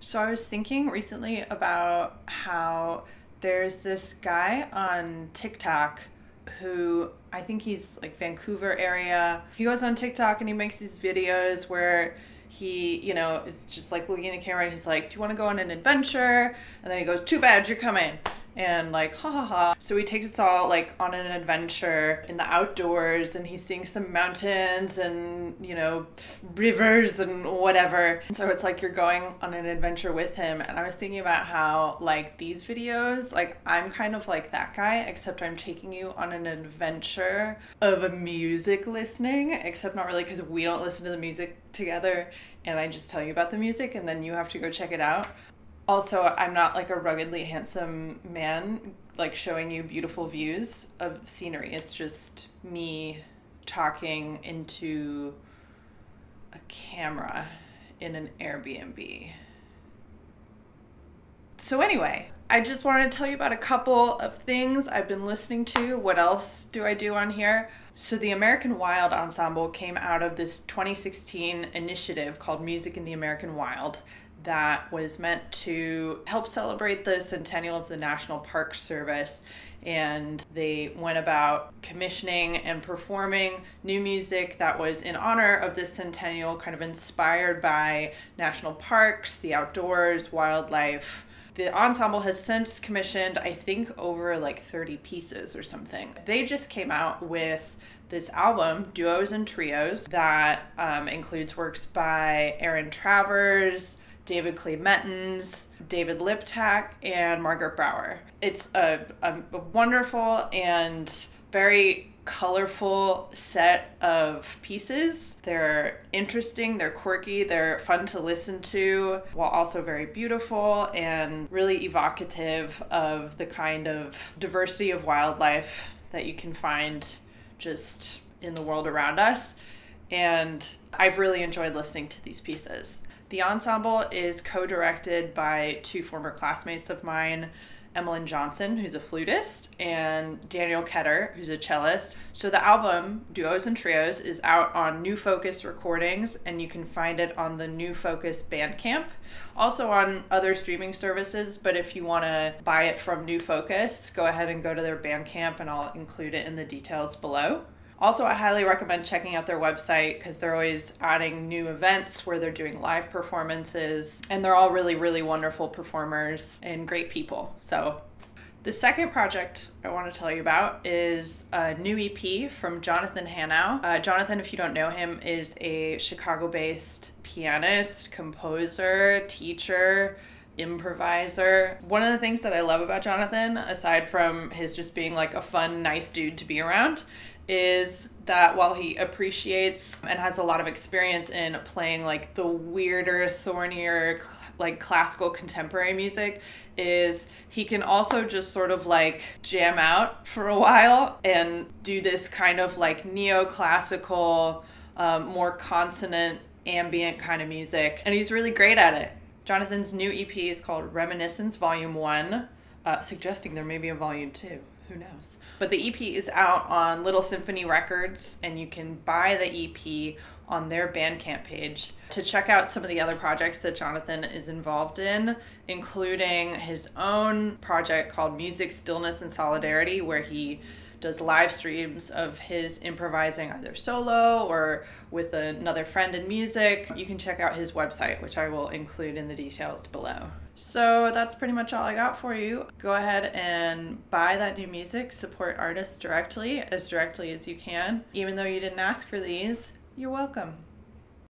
So I was thinking recently about how there's this guy on TikTok who I think he's like Vancouver area. He goes on TikTok and he makes these videos where he, you know, is just like looking at the camera and he's like, Do you want to go on an adventure? And then he goes, Too bad you're coming and like ha ha ha. So he takes us all like on an adventure in the outdoors and he's seeing some mountains and you know rivers and whatever. So it's like you're going on an adventure with him and I was thinking about how like these videos like I'm kind of like that guy except I'm taking you on an adventure of a music listening except not really because we don't listen to the music together and I just tell you about the music and then you have to go check it out also i'm not like a ruggedly handsome man like showing you beautiful views of scenery. It's just me talking into a camera in an airbnb. So anyway i just wanted to tell you about a couple of things i've been listening to. What else do i do on here? So the american wild ensemble came out of this 2016 initiative called music in the american wild that was meant to help celebrate the centennial of the National Park Service. And they went about commissioning and performing new music that was in honor of this centennial, kind of inspired by national parks, the outdoors, wildlife. The ensemble has since commissioned, I think, over like 30 pieces or something. They just came out with this album, Duos and Trios, that um, includes works by Aaron Travers, David Clay Mettens, David Liptak, and Margaret Brower. It's a, a, a wonderful and very colorful set of pieces. They're interesting, they're quirky, they're fun to listen to, while also very beautiful and really evocative of the kind of diversity of wildlife that you can find just in the world around us. And I've really enjoyed listening to these pieces. The ensemble is co directed by two former classmates of mine, Emlyn Johnson, who's a flutist, and Daniel Ketter, who's a cellist. So the album, Duos and Trios, is out on New Focus Recordings, and you can find it on the New Focus Bandcamp. Also on other streaming services, but if you want to buy it from New Focus, go ahead and go to their Bandcamp, and I'll include it in the details below. Also, I highly recommend checking out their website because they're always adding new events where they're doing live performances, and they're all really, really wonderful performers and great people. So, the second project I want to tell you about is a new EP from Jonathan Hannau. Uh, Jonathan, if you don't know him, is a Chicago based pianist, composer, teacher improviser. One of the things that I love about Jonathan, aside from his just being like a fun, nice dude to be around, is that while he appreciates and has a lot of experience in playing like the weirder, thornier, like classical contemporary music, is he can also just sort of like jam out for a while and do this kind of like neoclassical, um, more consonant, ambient kind of music. And he's really great at it. Jonathan's new EP is called Reminiscence Volume 1, uh, suggesting there may be a Volume 2 who knows? But the EP is out on Little Symphony Records, and you can buy the EP on their Bandcamp page to check out some of the other projects that Jonathan is involved in, including his own project called Music, Stillness, and Solidarity, where he does live streams of his improvising either solo or with another friend in music. You can check out his website, which I will include in the details below. So that's pretty much all I got for you. Go ahead and buy that new music, support artists directly, as directly as you can. Even though you didn't ask for these, you're welcome.